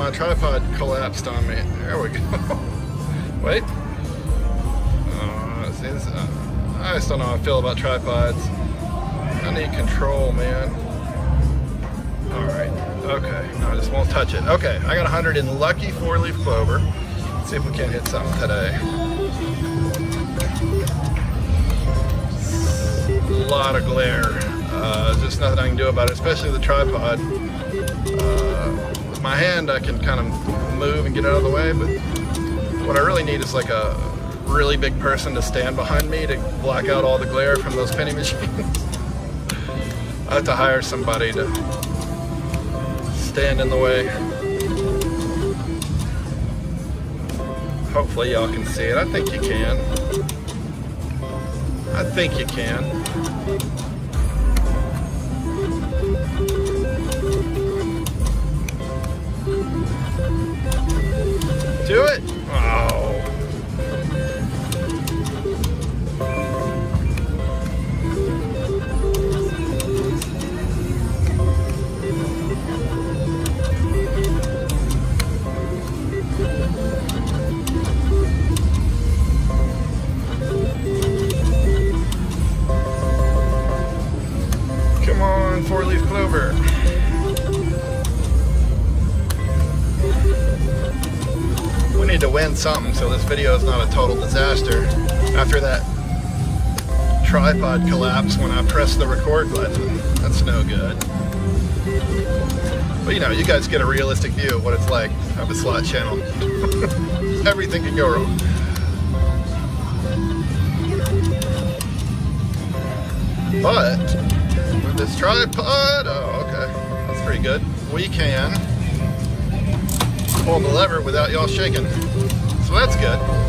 my tripod collapsed on me. There we go. Wait. Uh, see, this, uh, I just don't know how I feel about tripods. I need control, man. All right. Okay. No, I just won't touch it. Okay. I got 100 in lucky four-leaf clover. Let's see if we can't hit something today. A lot of glare. Uh, just nothing I can do about it, especially the tripod. Uh, my hand, I can kind of move and get out of the way, but what I really need is like a really big person to stand behind me to block out all the glare from those penny machines. I have to hire somebody to stand in the way. Hopefully y'all can see it. I think you can. I think you can. Do it. Oh. Come on, four-leaf clover. Need to win something so this video is not a total disaster. After that tripod collapse when I pressed the record button, that's no good. But you know, you guys get a realistic view of what it's like have a slot channel. Everything can go wrong. But with this tripod, oh, okay, that's pretty good. We can pull the lever without y'all shaking. So that's good.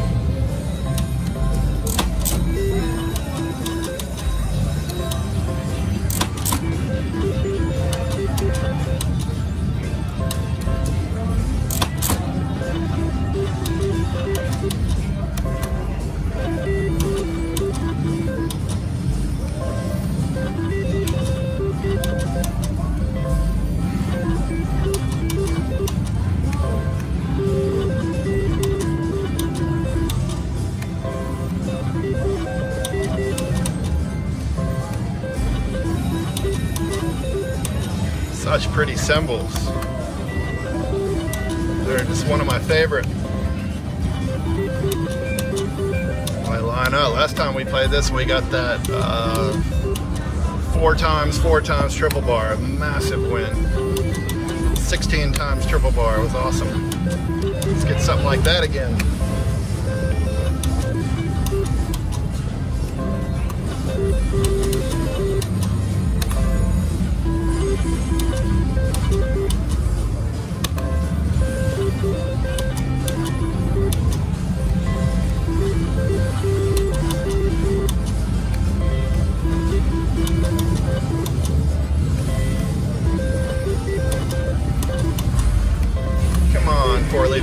They're just one of my favorite. I know. Last time we played this, we got that uh, four times, four times triple bar. A massive win. 16 times triple bar. Was awesome. Let's get something like that again.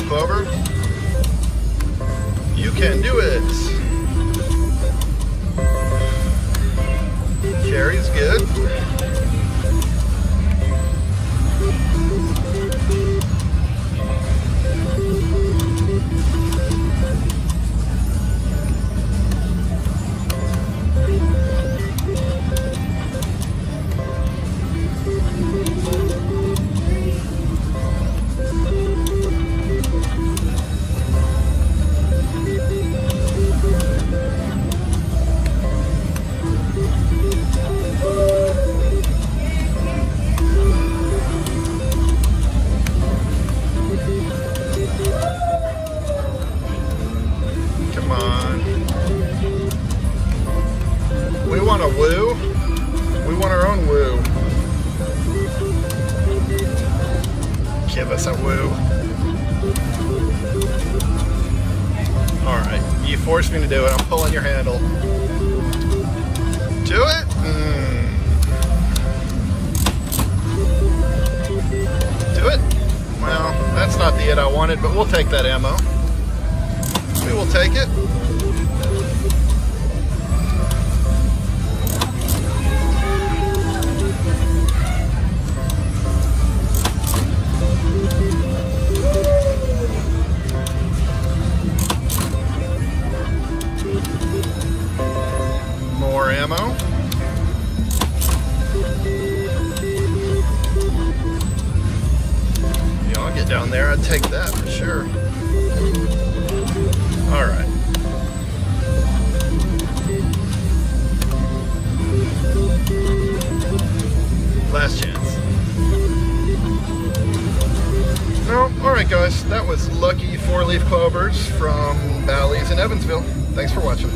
Clover. You can do it. it I wanted, but we'll take that ammo. We will take it. More ammo. Down there, I'd take that for sure. All right. Last chance. No, all right guys, that was Lucky Four Leaf Clovers from Bally's in Evansville. Thanks for watching.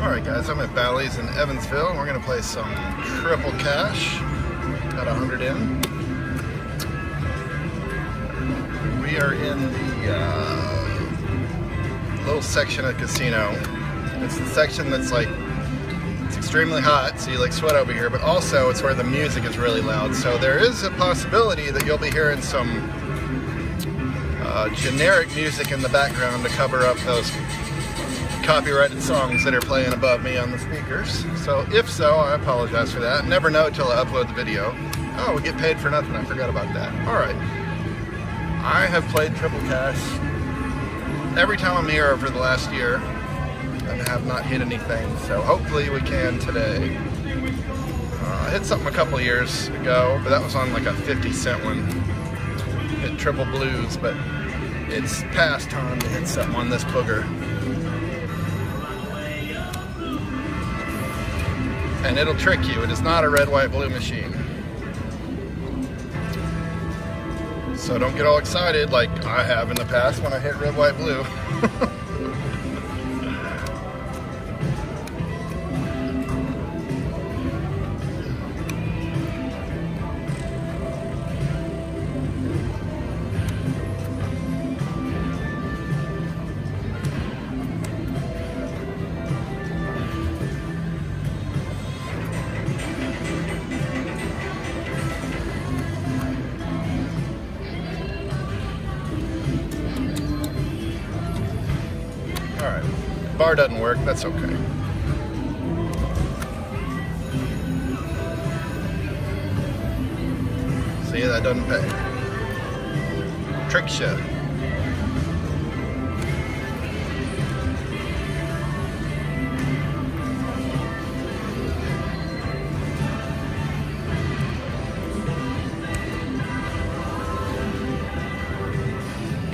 All right guys, I'm at Bally's in Evansville. We're gonna play some triple cash. Got 100 in. We are in the uh, little section of the casino. It's the section that's like it's extremely hot, so you like sweat over here, but also it's where the music is really loud. So there is a possibility that you'll be hearing some uh, generic music in the background to cover up those copyrighted songs that are playing above me on the speakers. So if so, I apologize for that. Never know till I upload the video. Oh, we get paid for nothing. I forgot about that. All right. I have played Triple Cash every time I'm here over the last year and have not hit anything. So hopefully we can today. Uh, I hit something a couple years ago, but that was on like a 50 cent one. Hit triple blues, but it's past time to hit something on this booger. And it'll trick you. It is not a red, white, blue machine. So don't get all excited like I have in the past when I hit red, white, blue. bar doesn't work, that's okay. See, that doesn't pay. Tricks you.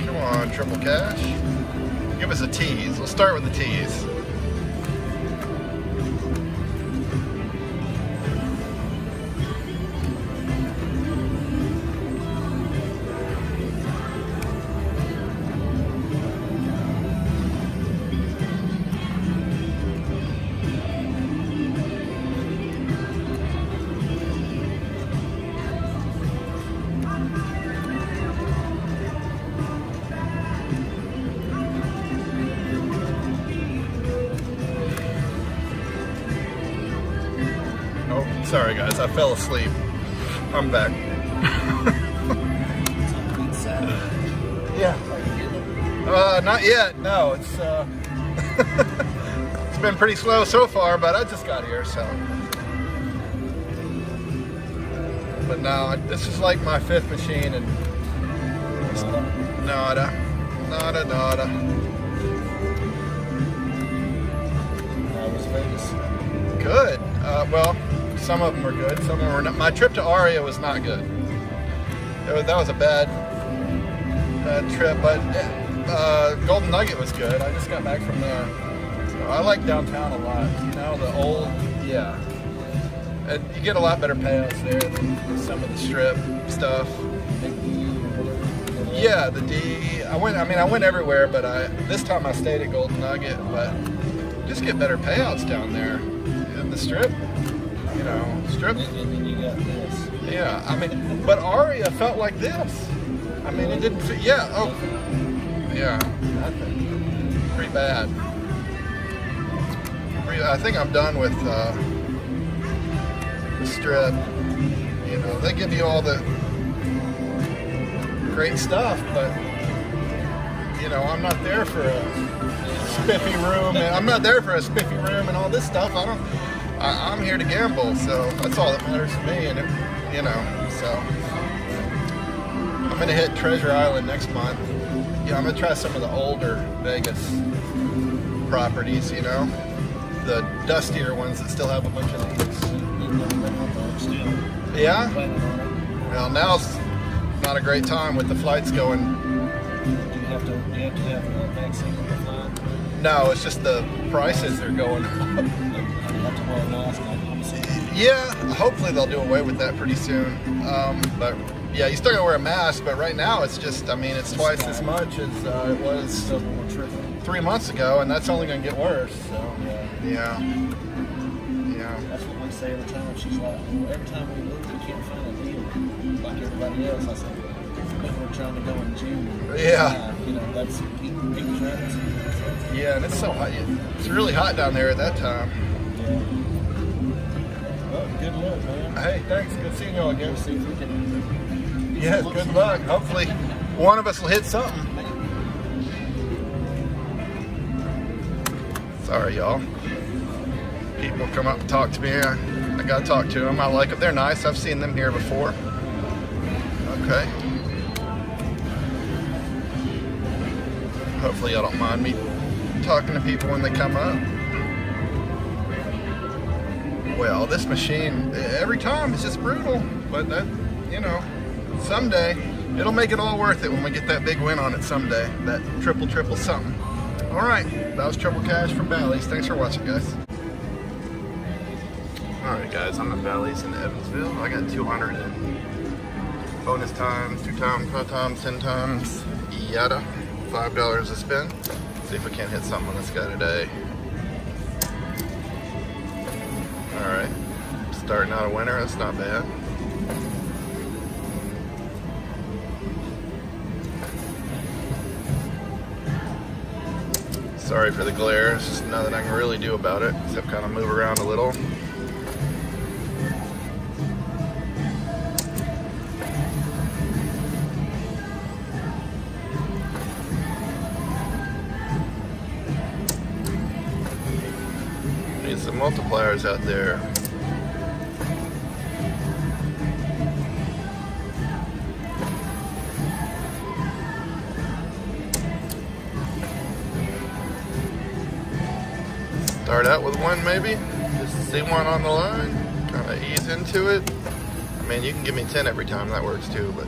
Come on, triple cash. Us a tease. We'll start with the tease. Sorry guys, I fell asleep. I'm back. yeah. Uh, not yet. No, it's uh, it's been pretty slow so far, but I just got here, so. But no, this is like my fifth machine, and nada, nada, nada. How was Vegas? Good. Uh, well, some of them were good. Some of them were not. My trip to Aria was not good. Was, that was a bad, bad trip. But uh, Golden Nugget was good. I just got back from there. So I like downtown a lot. You know, the old, yeah. And you get a lot better payouts there than some of the strip stuff. Yeah, the D. I went. I mean, I went everywhere, but I this time I stayed at Golden Nugget. But just get better payouts down there in the strip you know, strip. And then you got this. Yeah, I mean, but Aria felt like this. I mean, it didn't fit. Yeah, oh, yeah, pretty bad. I think I'm done with uh, the strip. You know, they give you all the great stuff, but you know, I'm not there for a spiffy room, and I'm not there for a spiffy room and all this stuff. I don't. I, am here to gamble, so that's all that matters to me. And it, you know, so I'm gonna hit Treasure Island next month. Yeah, I'm gonna try some of the older Vegas properties. You know, the dustier ones that still have a bunch of leaves. Didn't know that one, though. Still Yeah. planning on it. Well, now's not a great time with the flights going. Do you have to, do you have to have a vaccine on the flight? No, it's just the prices are going up. Have to wear a mask. Yeah, hopefully they'll do away with that pretty soon. Um, but yeah, you still gotta wear a mask. But right now, it's just, I mean, it's twice as much as uh, it was Double or triple. three months ago, and that's only gonna get worse. So Yeah. yeah, yeah. That's what we say every time. She's like, well, every time we move, we can't find a deal like everybody else. I said, we're trying to go in June. Yeah. July, You know, that's peak, peak. Yeah, and it's so hot. It's really hot down there at that time. Yeah. Good luck, man. Hey, thanks. Good seeing y'all again. See if we can. Yes, good luck. Hopefully, one of us will hit something. Sorry, y'all. People come up and talk to me. I, I gotta talk to them. I like them. They're nice. I've seen them here before. Okay. Hopefully, y'all don't mind me talking to people when they come up. Well, this machine, every time, it's just brutal. But that, you know, someday, it'll make it all worth it when we get that big win on it someday. That triple, triple something. All right, that was Triple Cash from Bally's. Thanks for watching, guys. All right, guys, I'm at Bally's in Evansville. I got 200 in bonus times, two times, five times, 10 times, yada. $5 a spin. See if we can't hit something on this guy today. All right, starting out a winner, that's not bad. Sorry for the glare, it's just nothing I can really do about it, except kind of move around a little. Multipliers out there. Start out with one maybe. Just see one on the line. Kind of ease into it. I mean, you can give me 10 every time. That works too, but.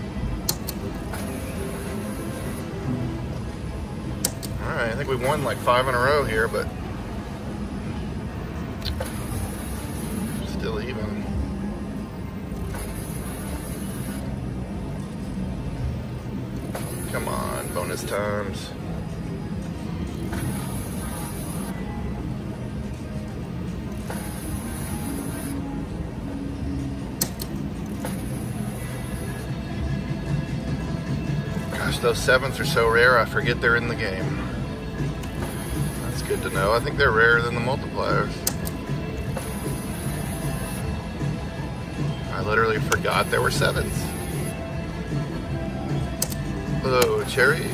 Alright, I think we've won like five in a row here, but even. Come on, bonus times. Gosh, those sevens are so rare, I forget they're in the game. That's good to know. I think they're rarer than the multipliers. Literally forgot there were sevens. Hello, Cherry.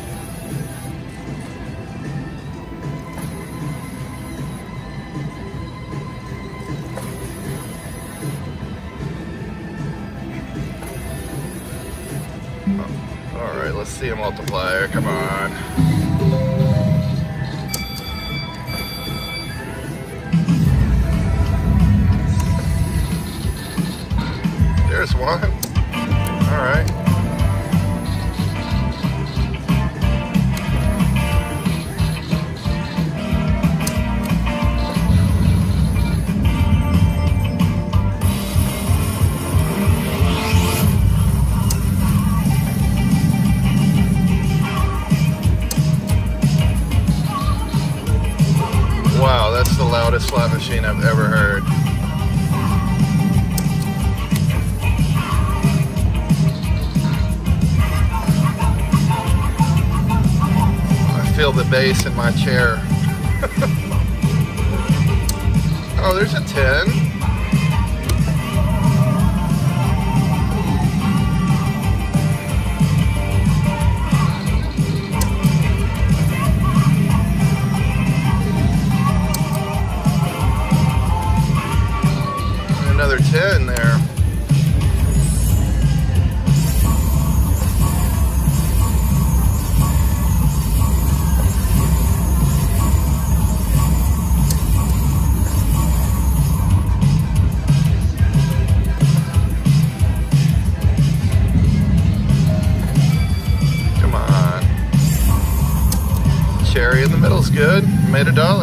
All right, let's see a multiplier. Come on. There's one. All right. Wow, that's the loudest slot machine I've ever heard. Feel the bass in my chair. oh, there's a 10. Another 10 there. Made a dollar.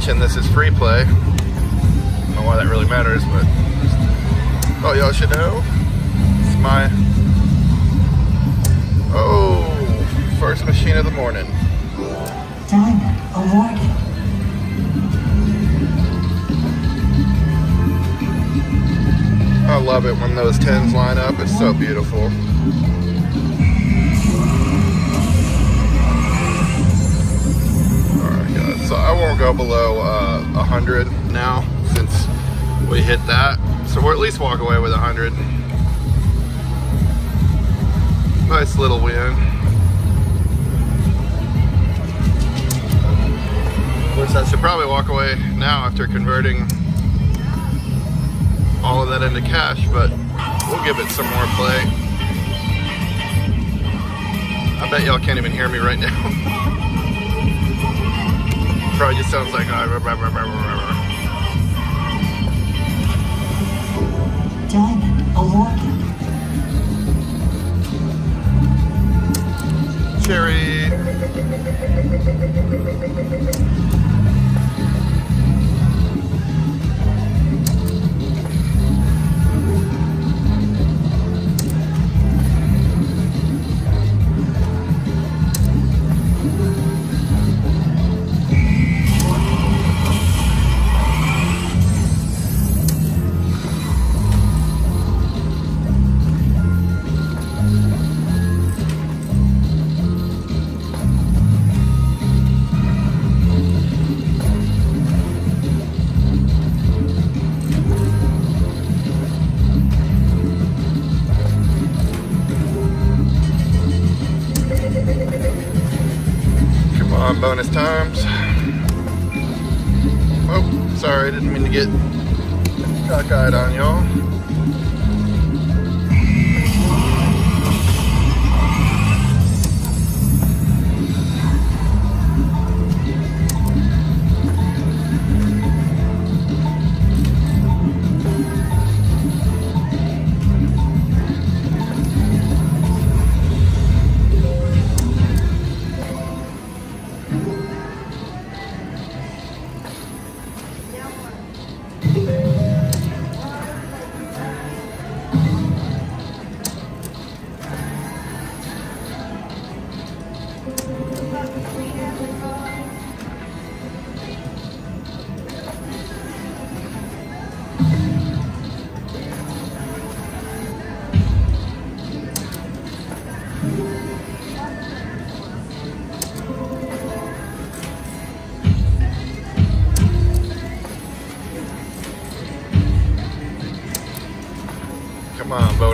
Mentioned this is free play. I don't know why that really matters, but oh, y'all should know. It's my oh first machine of the morning. Diamond awarded. I love it when those tens line up. It's so beautiful. So I won't go below uh, 100 now since we hit that. So we'll at least walk away with 100. Nice little win. Of course, I should probably walk away now after converting all of that into cash, but we'll give it some more play. I bet y'all can't even hear me right now. probably just sounds like uh, Diamond awarded. Cherry. On bonus times. Oh, sorry, I didn't mean to get cockeyed on y'all.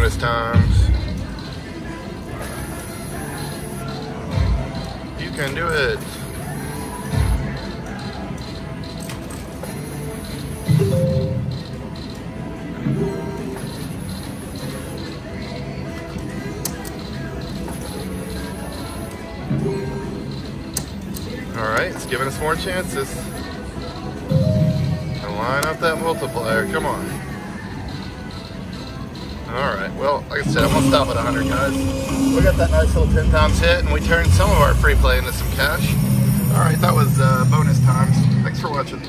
On, times. You can do it. All right, it's giving us more chances. And line up that multiplier, come on. All right, well, like I said, I'm gonna stop at 100, guys. We got that nice little 10 times hit, and we turned some of our free play into some cash. All right, that was uh, bonus times. Thanks for watching.